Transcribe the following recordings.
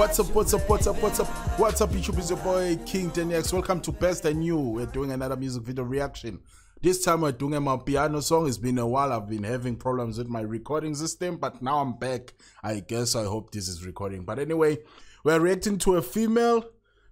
What's up, what's up, what's up, what's up, what's up, YouTube? Is your boy King X. Welcome to Best and You. We're doing another music video reaction. This time we're doing Amapiano song. It's been a while. I've been having problems with my recording system, but now I'm back. I guess I hope this is recording. But anyway, we're reacting to a female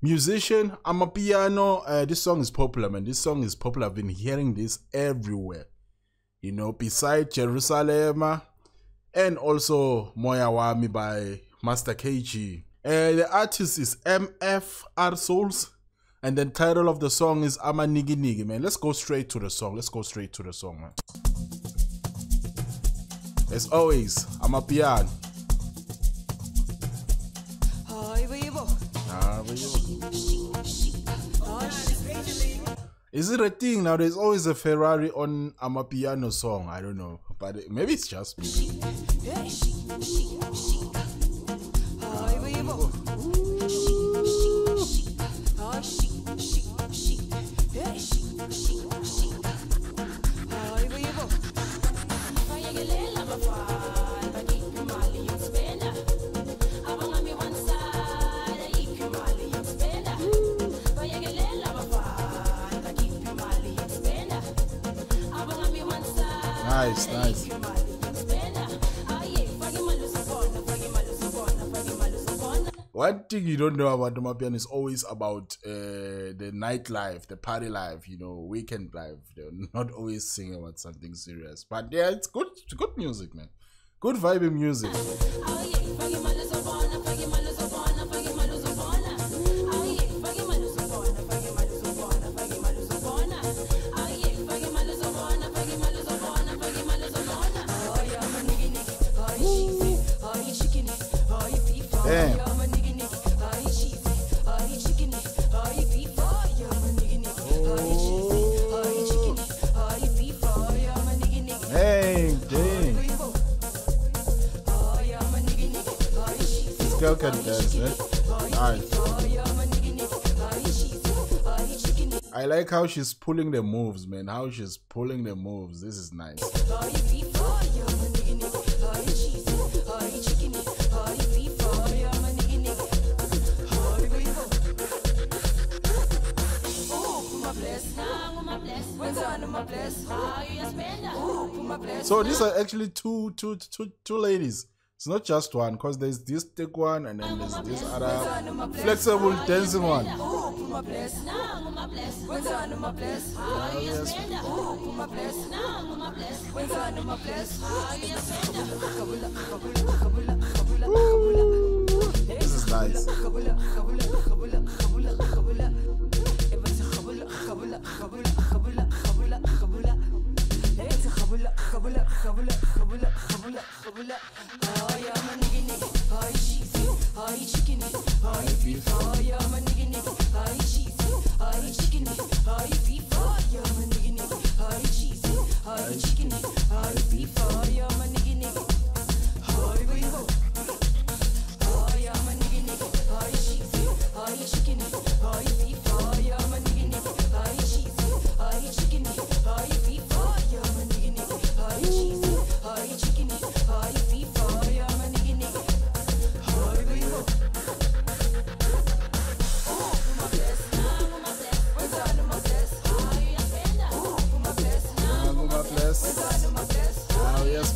musician. Amapiano. Uh, this song is popular, man. This song is popular. I've been hearing this everywhere. You know, beside Jerusalem and also Moya Wami by Master KG. Uh, the artist is MFR Souls. And the title of the song is Amanikiniki, man. Let's go straight to the song. Let's go straight to the song, man. As always, Amapiano. Is it a thing now? There's always a Ferrari on Amapiano song. I don't know, but maybe it's just me. Nice, nice. One thing you don't know about the Amapiano is always about uh, the nightlife, the party life, you know, weekend life. They're not always singing about something serious. But yeah, it's good, it's good music, man. Good vibing music. Damn. Girl can dance. Nice. I like how she's pulling the moves, man. How she's pulling the moves. This is nice. So these are actually two, two, two, two ladies. It's not just one, because there's this thick one and then there's this other flexible dancing one. This is nice. Ay Jesus, ay Jesus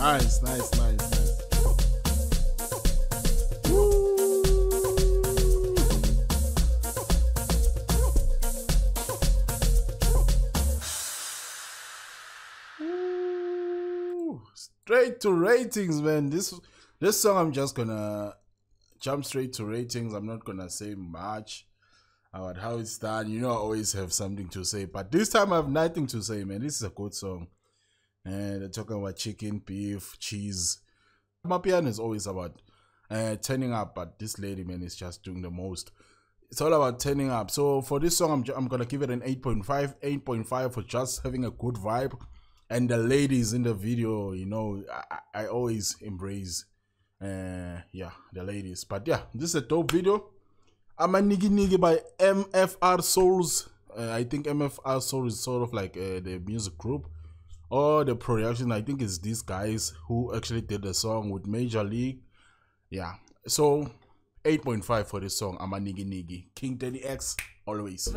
Nice, nice, nice, nice. Straight to ratings, man. This this song I'm just gonna jump straight to ratings. I'm not gonna say much about how it's done. You know I always have something to say, but this time I have nothing to say, man. This is a good song and they're talking about chicken, beef, cheese. My Amapiano is always about uh, turning up, but this lady man is just doing the most. It's all about turning up. So for this song, I'm I'm gonna give it an 8.5, 8.5 for just having a good vibe, and the ladies in the video, you know, I, I always embrace, uh, yeah, the ladies. But yeah, this is a dope video. Amanikiniki by MFR Souls. Uh, I think MFR Souls is sort of like the music group or the production. I think it's these guys who actually did the song with Major League. Yeah, so 8.5 for this song. Amanikiniki. King Denny X, always.